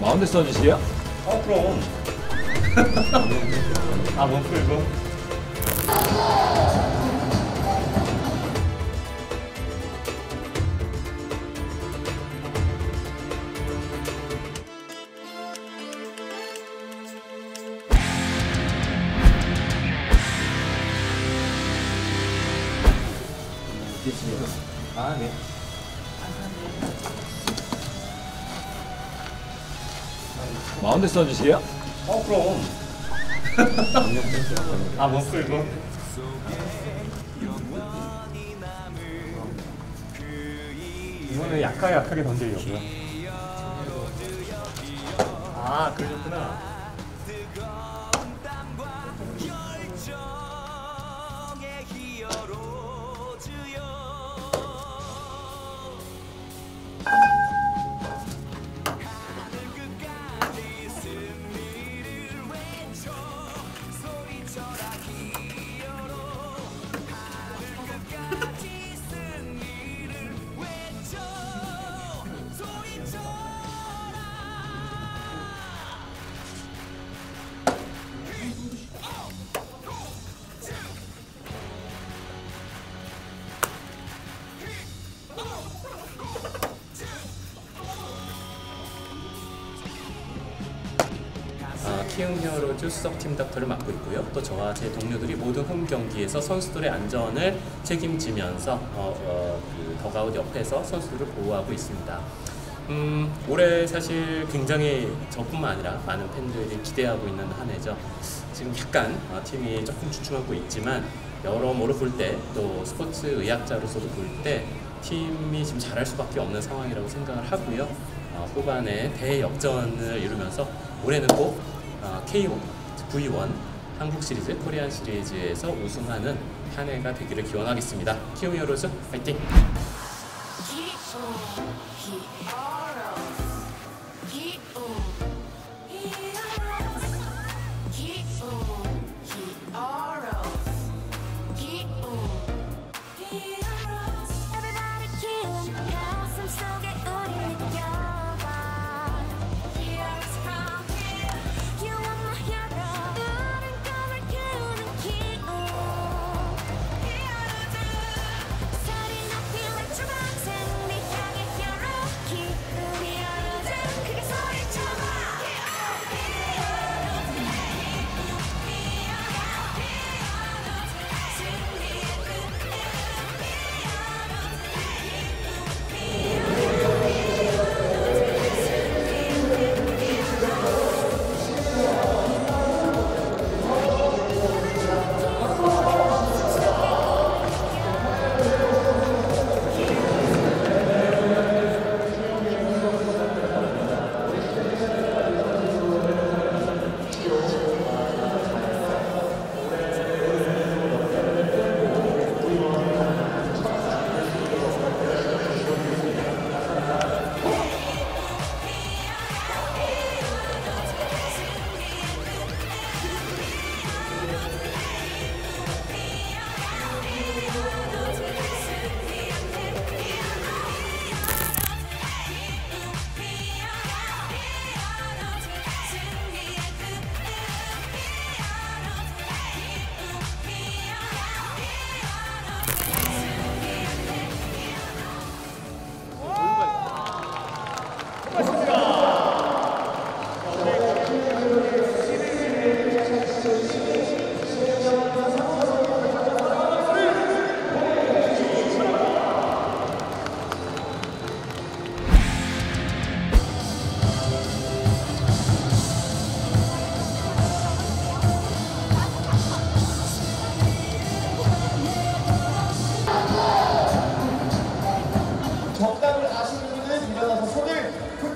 마운드 써주시게요? 어 그럼. 아못 풀고. 아네 마운드 써주시게요? 어 그럼. 아못 풀고 이번에 약하게 약하게 던지려고요 아 그러셨구나 아, 키움 히어로즈 수석팀 닥터를 맡고 있고요. 또 저와 제 동료들이 모든 홈 경기에서 선수들의 안전을 책임지면서 어, 어, 그 더가웃 옆에서 선수들을 보호하고 있습니다. 음, 올해 사실 굉장히 저뿐만 아니라 많은 팬들이 기대하고 있는 한 해죠. 지금 약간 어, 팀이 조금 주춤하고 있지만 여러모로 볼 때 또 스포츠 의학자로서도 볼 때 팀이 지금 잘할 수밖에 없는 상황이라고 생각을 하고요. 어, 후반에 대역전을 이루면서 올해는 꼭 어, K1, V1 한국 시리즈, 코리안 시리즈에서 우승하는 한 해가 되기를 기원하겠습니다. 키움 히어로즈 파이팅!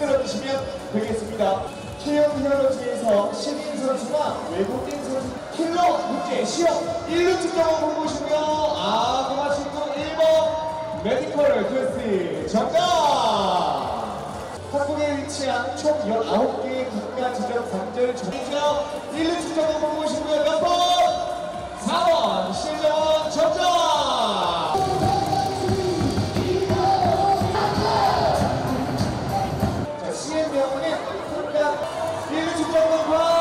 흔들어 주시면 되겠습니다. 키움 히어로즈에서 신인 선수나 외국인 선수 킬러 문제 시험 1루 측정을 보고 오시고요. 아, 고마시고 1번 메디컬 퀘스트 정답! 한국에 위치한 총 19개의 국가 지정 관절 정의죠 1루 측정을 보고 Give it to Brooklyn Bros.